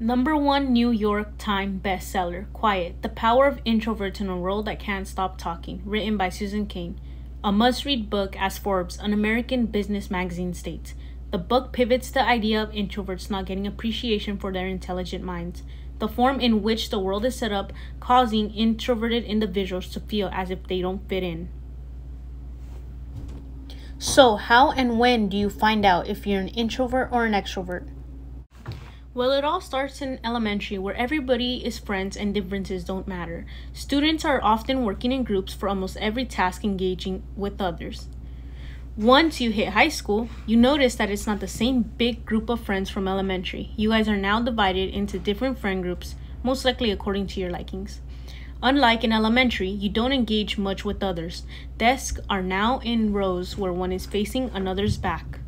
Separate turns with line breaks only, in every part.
Number one New York Times bestseller, Quiet The Power of Introverts in a World That Can't Stop Talking, written by Susan Cain. A must read book as Forbes, an American business magazine, states. The book pivots the idea of introverts not getting appreciation for their intelligent minds, the form in which the world is set up, causing introverted individuals to feel as if they don't fit in. So, how and when do you find out if you're an introvert or an extrovert? Well, it all starts in elementary where everybody is friends and differences don't matter. Students are often working in groups for almost every task engaging with others. Once you hit high school, you notice that it's not the same big group of friends from elementary. You guys are now divided into different friend groups, most likely according to your likings. Unlike in elementary, you don't engage much with others. Desks are now in rows where one is facing another's back.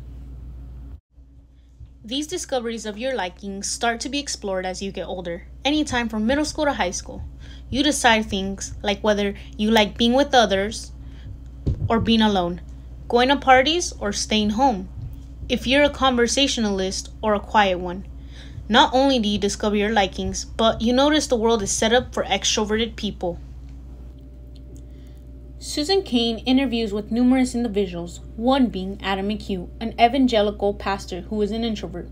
These discoveries of your likings start to be explored as you get older, anytime from middle school to high school. You decide things like whether you like being with others or being alone, going to parties or staying home, if you're a conversationalist or a quiet one. Not only do you discover your likings, but you notice the world is set up for extroverted people. Susan Cain interviews with numerous individuals, one being Adam McHugh, an evangelical pastor who is an introvert.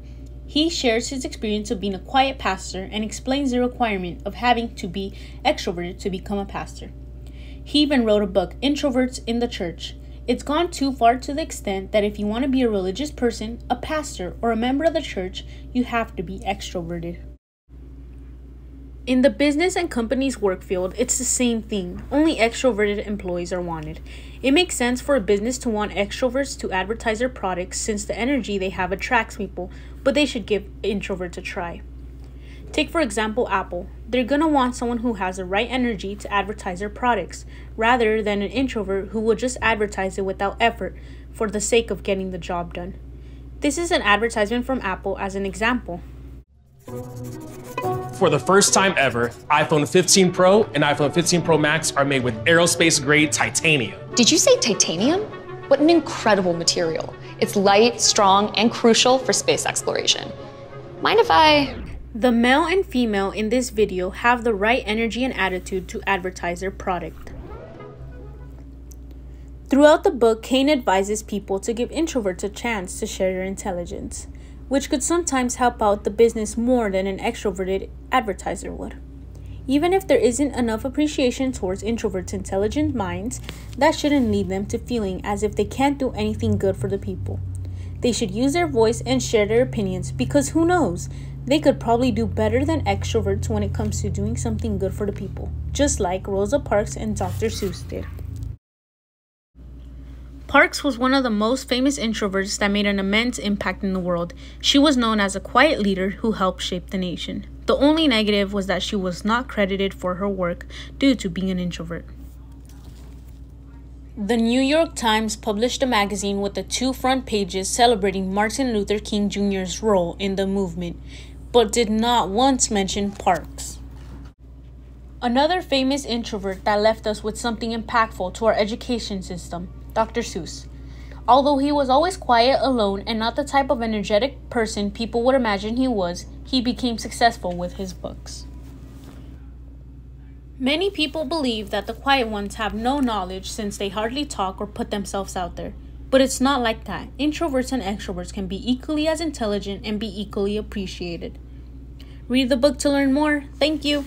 He shares his experience of being a quiet pastor and explains the requirement of having to be extroverted to become a pastor. He even wrote a book, Introverts in the Church. It's gone too far to the extent that if you want to be a religious person, a pastor, or a member of the church, you have to be extroverted. In the business and company's work field, it's the same thing, only extroverted employees are wanted. It makes sense for a business to want extroverts to advertise their products since the energy they have attracts people, but they should give introverts a try. Take, for example, Apple. They're gonna want someone who has the right energy to advertise their products, rather than an introvert who will just advertise it without effort for the sake of getting the job done. This is an advertisement from Apple as an example.
For the first time ever, iPhone 15 Pro and iPhone 15 Pro Max are made with aerospace grade titanium.
Did you say titanium? What an incredible material. It's light, strong, and crucial for space exploration. Mind if I.
The male and female in this video have the right energy and attitude to advertise their product. Throughout the book, Cain advises people to give introverts a chance to share their intelligence which could sometimes help out the business more than an extroverted advertiser would. Even if there isn't enough appreciation towards introverts' intelligent minds, that shouldn't lead them to feeling as if they can't do anything good for the people. They should use their voice and share their opinions because who knows, they could probably do better than extroverts when it comes to doing something good for the people, just like Rosa Parks and Dr. Seuss did. Parks was one of the most famous introverts that made an immense impact in the world. She was known as a quiet leader who helped shape the nation. The only negative was that she was not credited for her work due to being an introvert. The New York Times published a magazine with the two front pages celebrating Martin Luther King Jr.'s role in the movement, but did not once mention Parks. Another famous introvert that left us with something impactful to our education system Dr. Seuss. Although he was always quiet, alone, and not the type of energetic person people would imagine he was, he became successful with his books. Many people believe that the quiet ones have no knowledge since they hardly talk or put themselves out there. But it's not like that. Introverts and extroverts can be equally as intelligent and be equally appreciated. Read the book to learn more. Thank you.